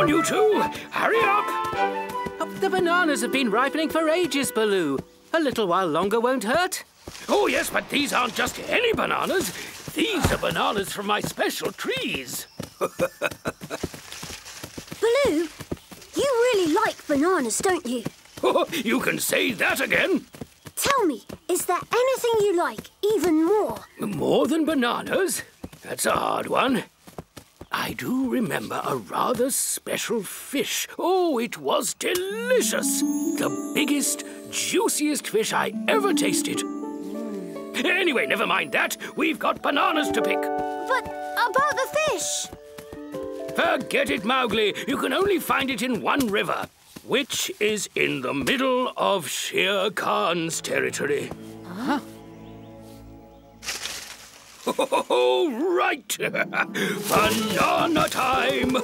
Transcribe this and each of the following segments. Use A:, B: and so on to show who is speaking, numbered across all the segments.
A: on, you two! Hurry up!
B: Oh, the bananas have been ripening for ages, Baloo. A little while longer won't hurt.
A: Oh, yes, but these aren't just any bananas. These are bananas from my special trees.
C: Baloo, you really like bananas, don't you?
A: Oh, you can say that again.
C: Tell me, is there anything you like even more?
A: More than bananas? That's a hard one. I do remember a rather special fish. Oh, it was delicious. The biggest, juiciest fish I ever tasted. Anyway, never mind that. We've got bananas to pick.
C: But about the fish?
A: Forget it, Mowgli. You can only find it in one river, which is in the middle of Shere Khan's territory.
B: Huh?
A: Oh, right! Banana time!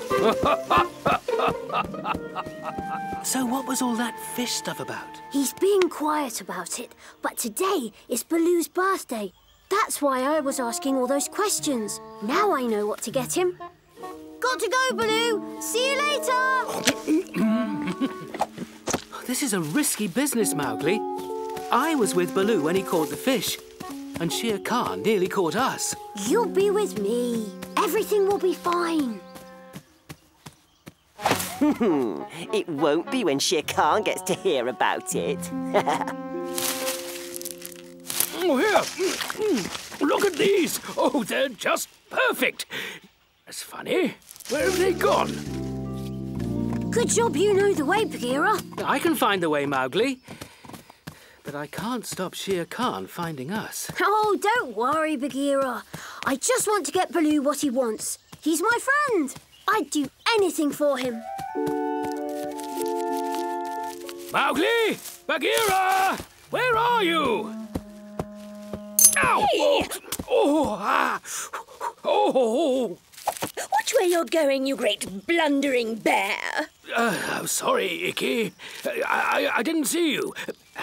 B: so what was all that fish stuff about?
C: He's being quiet about it, but today is Baloo's birthday. That's why I was asking all those questions. Now I know what to get him. Got to go, Baloo! See you later!
B: this is a risky business, Mowgli. I was with Baloo when he caught the fish and Shere Khan nearly caught us.
C: You'll be with me. Everything will be fine.
D: it won't be when Shere Khan gets to hear about it.
A: oh, here. Mm, look at these. Oh, they're just perfect. That's funny. Where have they gone?
C: Good job you know the way, Bagheera.
B: I can find the way, Mowgli. But I can't stop Shere Khan finding us.
C: Oh, don't worry, Bagheera. I just want to get Baloo what he wants. He's my friend. I'd do anything for him.
A: Mowgli! Bagheera! Where are you? Ow!
E: Hey.
A: Oh! Oh! Ah. oh!
E: Which way you're going, you great blundering bear?
A: Uh, I'm sorry, Ikki. I, I, I didn't see you.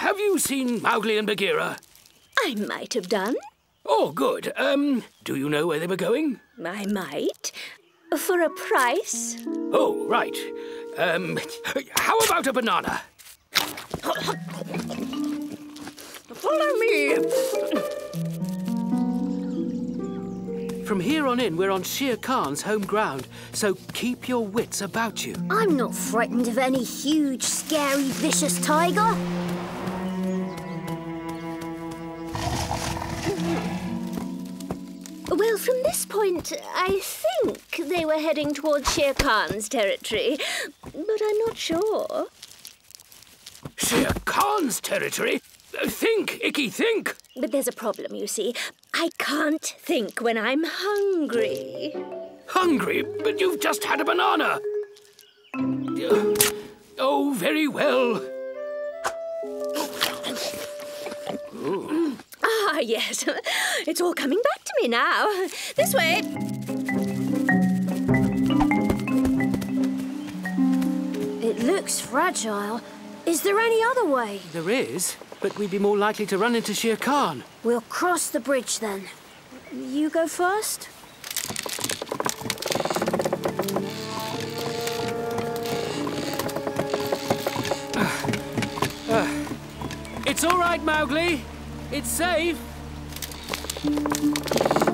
A: Have you seen Mowgli and Bagheera?
E: I might have done.
A: Oh, good. Um, do you know where they were going?
E: I might. For a price.
A: Oh, right. Um, how about a banana?
E: Follow me.
B: From here on in, we're on Shere Khan's home ground, so keep your wits about you.
C: I'm not frightened of any huge, scary, vicious tiger.
E: From this point, I think they were heading towards Shere Khan's territory, but I'm not sure.
A: Shere Khan's territory? Think, Ikki, think!
E: But there's a problem, you see. I can't think when I'm hungry.
A: Hungry? But you've just had a banana! Oh, very well.
E: Ah, yes. It's all coming back to me now. This way.
C: It looks fragile. Is there any other way?
B: There is, but we'd be more likely to run into Shere Khan.
C: We'll cross the bridge then. You go first?
B: Uh, it's all right, Mowgli. It's safe.
A: よし。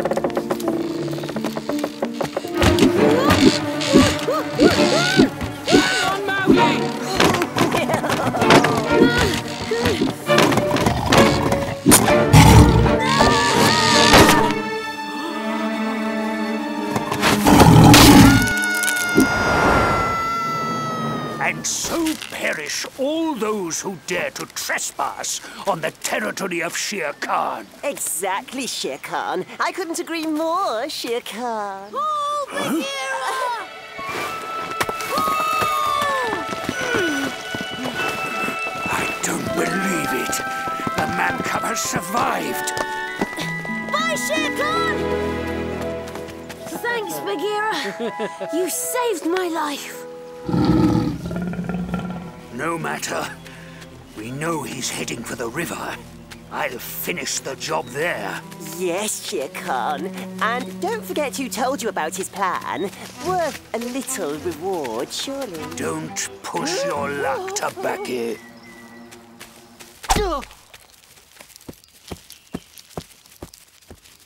A: Those who dare to trespass on the territory of Shere Khan.
D: Exactly, Shere Khan. I couldn't agree more, Shere Khan.
C: Oh, Bagheera!
A: I don't believe it. The man cub has survived.
C: Bye, Shere Khan! Thanks, Bagheera. you saved my life.
A: No matter. We know he's heading for the river. I'll finish the job there.
D: Yes, Shere Khan. And don't forget who told you about his plan. Worth a little reward, surely.
A: Don't push your luck, Tabaqui.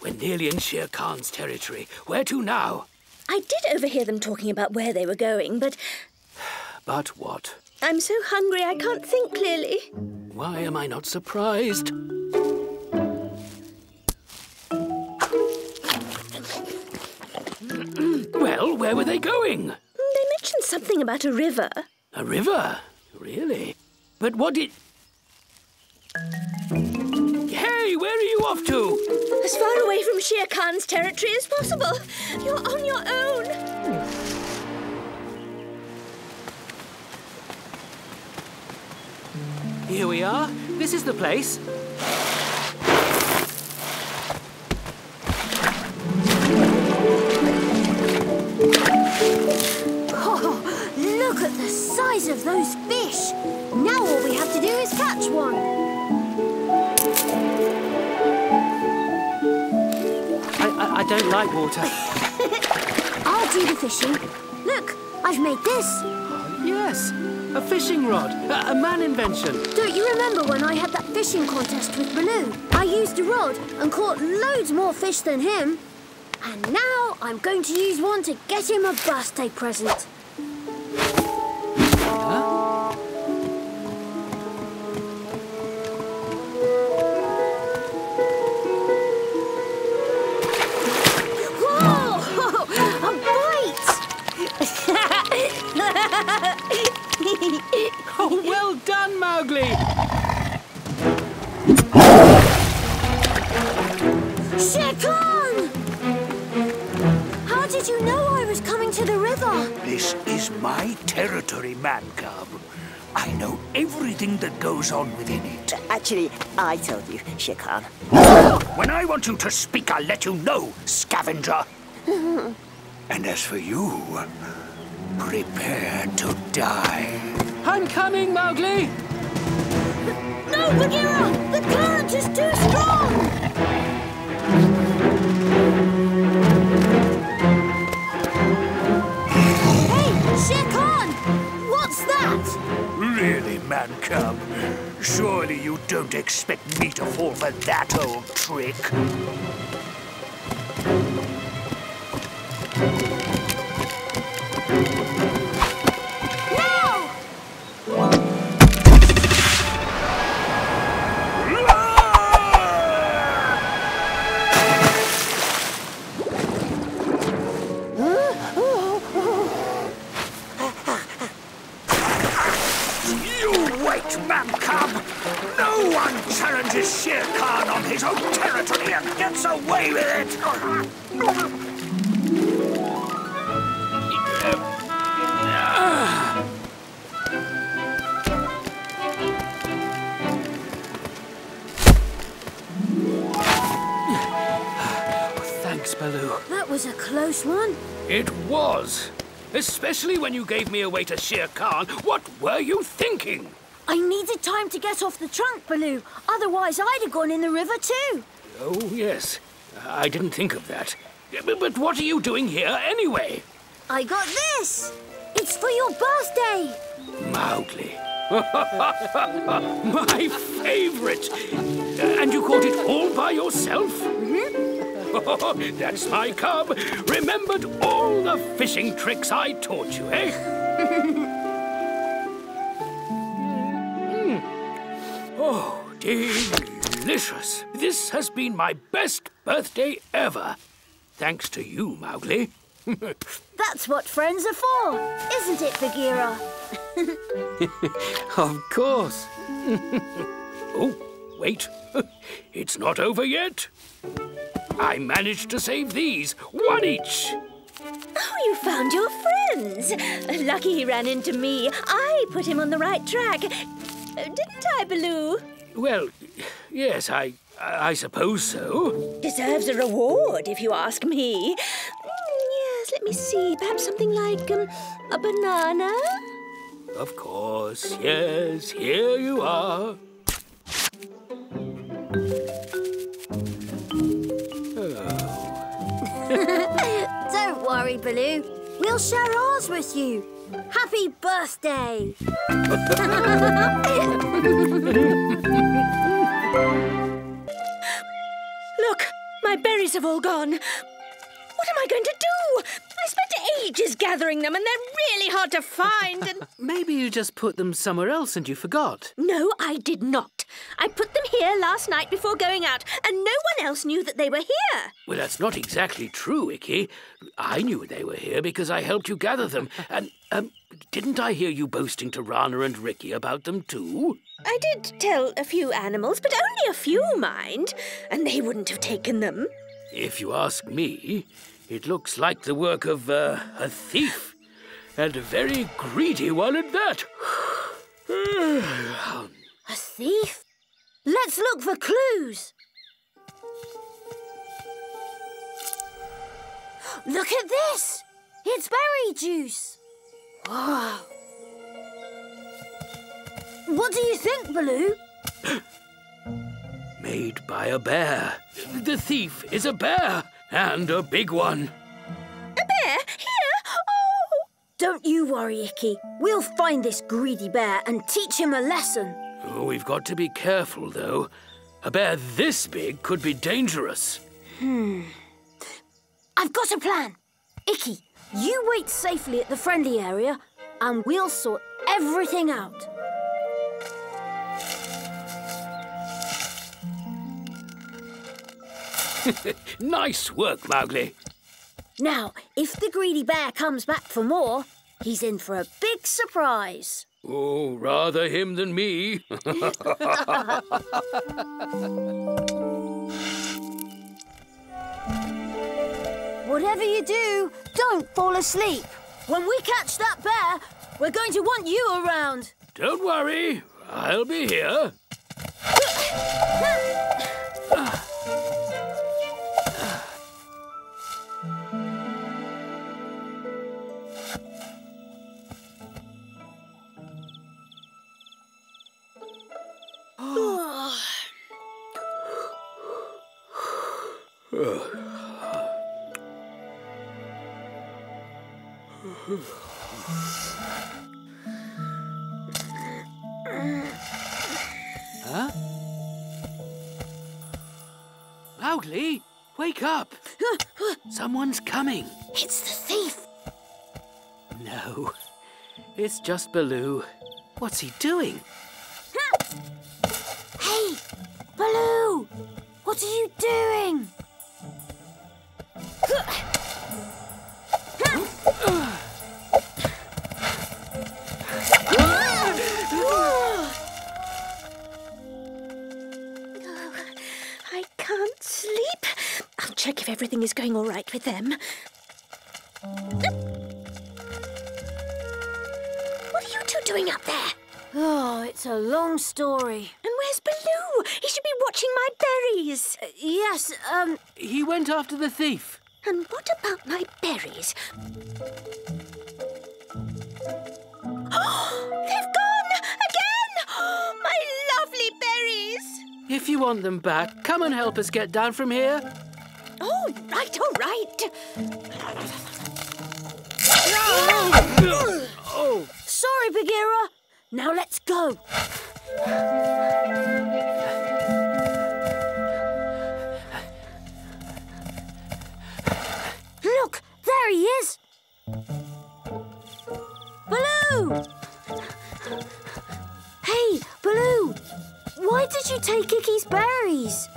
A: We're nearly in Shere Khan's territory. Where to now?
E: I did overhear them talking about where they were going, but
A: But what?
E: I'm so hungry I can't think clearly.
A: Why am I not surprised? well, where were they going?
E: They mentioned something about a river.
A: A river? Really? But what did... Hey, where are you off to?
E: As far away from Shere Khan's territory as possible. You're on your own.
B: Here we are. This is the place.
C: Oh, look at the size of those fish. Now all we have to do is catch one.
B: I, I, I don't like water.
C: I'll do the fishing. Look, I've made this.
B: yes, a fishing rod. A, a man invention.
C: Don't you remember when I had that fishing contest with Baloo? I used a rod and caught loads more fish than him. And now I'm going to use one to get him a birthday present.
A: My territory, man cub. I know everything that goes on within it.
D: Actually, I told you, Shere Khan.
A: When I want you to speak, I'll let you know, scavenger. and as for you, prepare to die.
B: I'm coming, Mowgli.
C: No, Bagheera! The current is too strong!
A: Really, man cub? Surely you don't expect me to fall for that old trick?
B: Baloo.
C: That was a close one.
A: It was. Especially when you gave me away to Shere Khan. What were you thinking?
C: I needed time to get off the trunk, Baloo. Otherwise, I'd have gone in the river too.
A: Oh, yes. I didn't think of that. But, but what are you doing here anyway?
C: I got this. It's for your birthday.
A: Mowgli. My favorite. And you caught it all by yourself? That's my cub. Remembered all the fishing tricks I taught you, eh? Mm. Oh, delicious. This has been my best birthday ever. Thanks to you, Mowgli.
C: That's what friends are for, isn't it, Bagheera?
B: Of course.
A: Oh, wait. It's not over yet. I managed to save these, one each.
E: Oh, you found your friends. Lucky he ran into me. I put him on the right track. Didn't I, Baloo?
A: Well, yes, I I suppose so.
E: Deserves a reward, if you ask me. Mm, yes, let me see. Perhaps something like um, a banana?
A: Of course, yes, here you are.
C: Worry, Baloo. We'll share ours with you. Happy birthday!
E: Look, my berries have all gone. What am I going to do? I spent ages gathering them and they're really hard to find and...
B: Maybe you just put them somewhere else and you forgot.
E: No, I did not. I put them here last night before going out and no one else knew that they were here.
A: Well, that's not exactly true, Ikki. I knew they were here because I helped you gather them. And, um, didn't I hear you boasting to Rana and Ricky about them too?
E: I did tell a few animals, but only a few, mind. And they wouldn't have taken them.
A: If you ask me, it looks like the work of uh, a thief. And a very greedy one at that.
C: A thief? Let's look for clues. Look at this! It's berry juice. Wow. What do you think, Baloo?
A: Made by a bear. The thief is a bear, and a big one.
E: A bear? Here? Oh!
C: Don't you worry, Ikki. We'll find this greedy bear and teach him a lesson.
A: Oh, we've got to be careful, though. A bear this big could be dangerous. Hmm.
C: I've got a plan. Ikki, you wait safely at the friendly area and we'll sort everything out.
A: Nice work, Mowgli.
C: Now, if the greedy bear comes back for more, he's in for a big surprise.
A: Oh, rather him than me.
C: Whatever you do, don't fall asleep. When we catch that bear, we're going to want you around.
A: Don't worry, I'll be here.
B: Mowgli, wake up! Someone's coming.
C: It's the thief.
B: No, it's just Baloo. What's he doing?
C: Hey, Baloo! What are you doing?
E: Check if everything is going all right with them. What are you two doing up there?
C: Oh, it's a long story.
E: And where's Baloo? He should be watching my berries.
C: Uh, yes, um,
B: He went after the thief.
E: And what about my berries? They've gone again! my lovely berries!
B: If you want them back, come and help us get down from here.
E: Right, all right.
A: Oh,
C: sorry, Bagheera. Now let's go. Look, there he is. Baloo! Hey, Baloo! Why did you take Ikki's berries?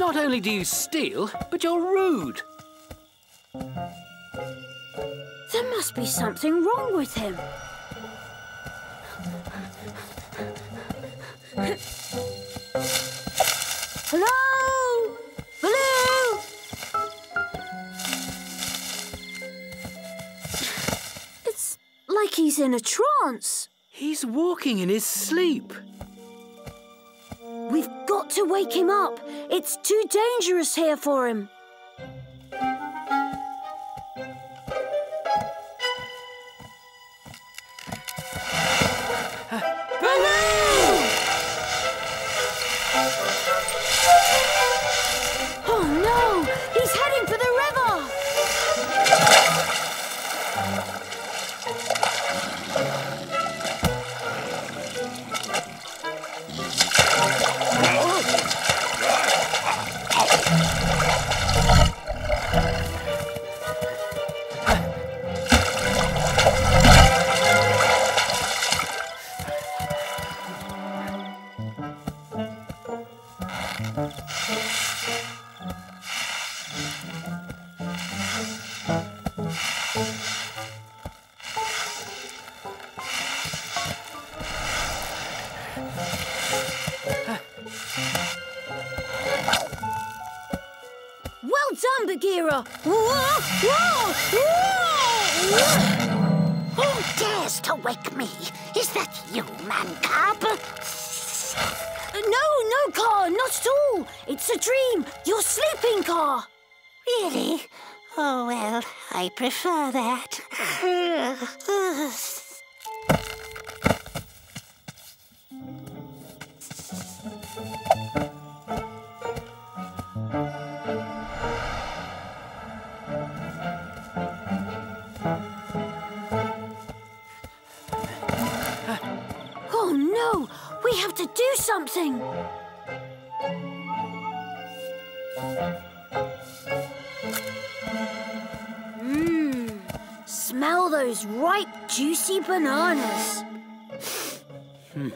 B: Not only do you steal, but you're rude.
C: There must be something wrong with him. Hello? Hello? It's like he's in a trance.
B: He's walking in his sleep.
C: We've got to wake him up. It's too dangerous here for him. Done, Bagheera! Whoa, whoa, whoa!
F: Who dares to wake me? Is that you, man cub?
C: Dream. You're sleeping, Kaa.
F: Really? Oh, well, I prefer that.
C: Oh no, we have to do something. Those ripe, juicy bananas. Made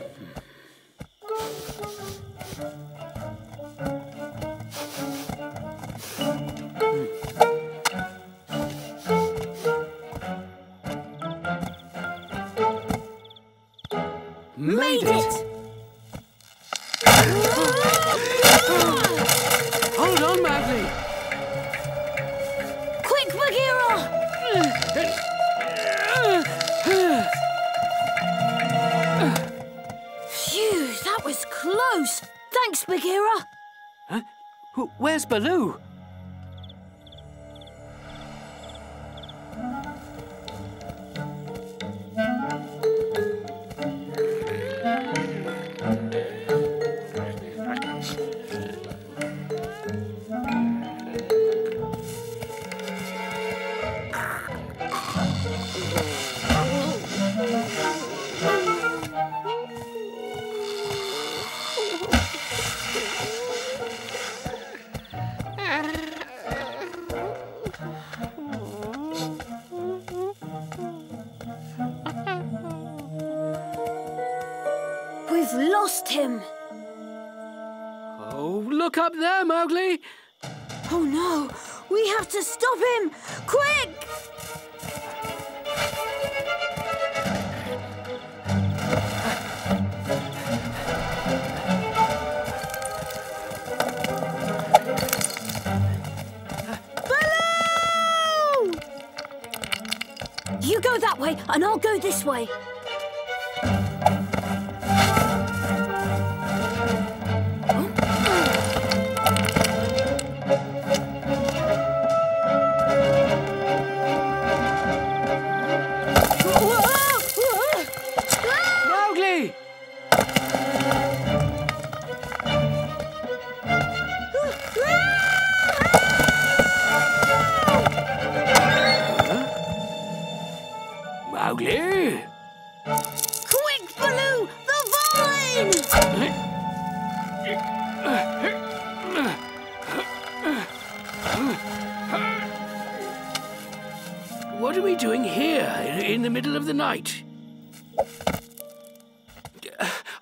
C: have to stop him! Quick! Baloo! You go that way, and I'll go this way.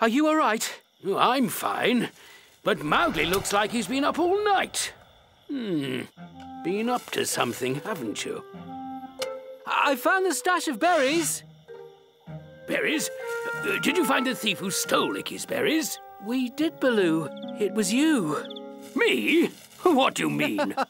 A: Are
B: you all right?
A: I'm fine, but Mowgli looks like he's been up all night. Hmm, been up to something, haven't you?
B: I found the stash of berries.
A: Berries? Uh, did you find the thief who stole Ikki's berries?
B: We did, Baloo. It was you.
A: Me? What do you mean?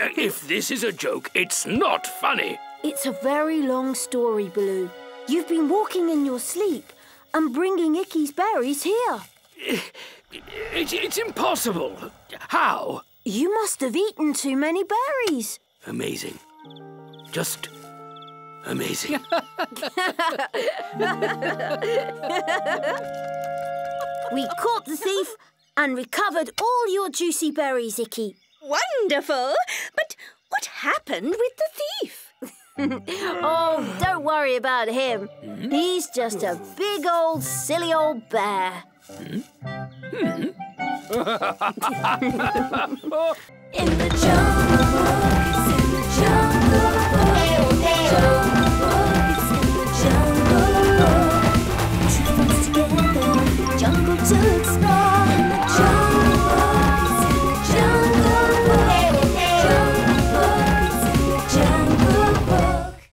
A: Uh, if this is a joke, it's not funny.
C: It's a very long story, Baloo. You've been walking in your sleep and bringing Ikki's berries here.
A: It, it's impossible. How?
C: You must have eaten too many berries.
A: Amazing. Just amazing.
C: We caught the thief and recovered all your juicy berries, Icky.
E: Wonderful! But what happened with the thief?
C: Oh, don't worry about him. He's just a big old silly old bear.
F: In the jungle in the jungle